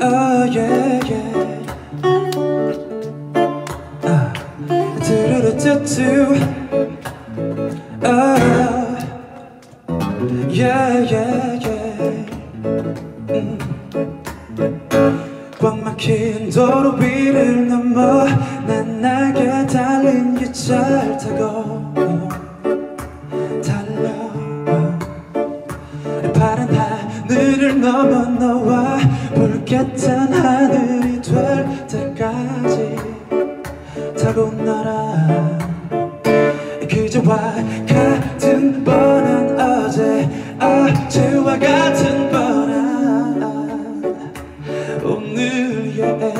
Oh yeah yeah 아, 두루루뚜뚜 Oh yeah yeah yeah 음. 꽉 막힌 도로 위를 넘어 넘어 너와 붉게탄 하늘이 될 때까지 타고 날아 그저와 같은 뻔한 어제 어제와 같은 뻔한 오늘에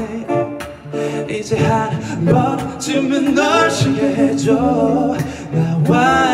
이제 한 번쯤은 널 쉬게 해줘. 나와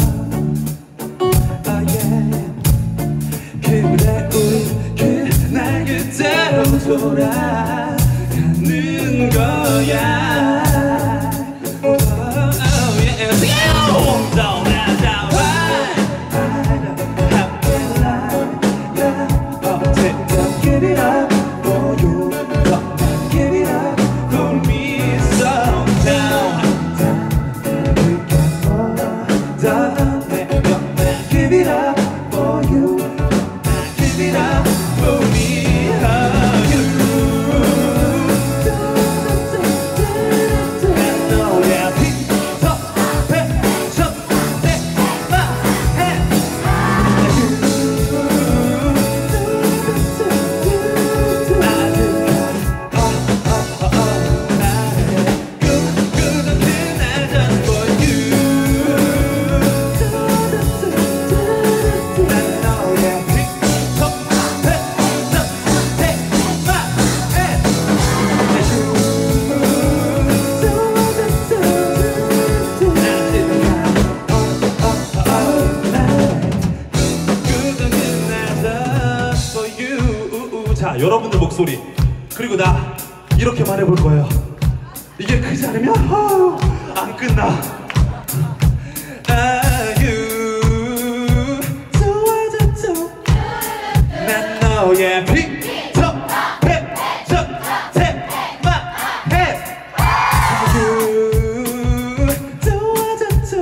그대 자 여러분들 목소리. 그리고 나 이렇게 말해볼 거예요. 이게 크지 않으면 아우, 안 끝나. 아유 좋아졌죠? 난 너의 비터 배쳐 대마해. 아유 좋아졌죠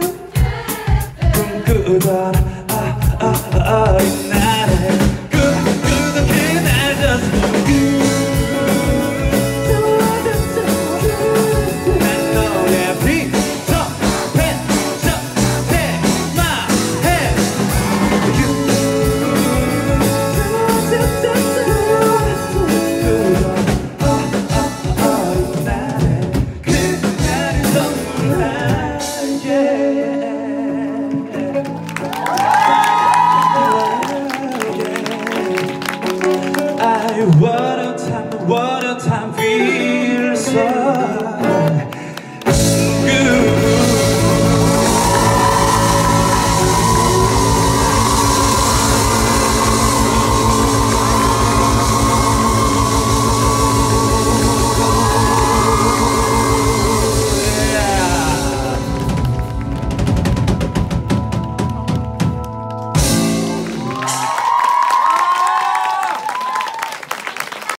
side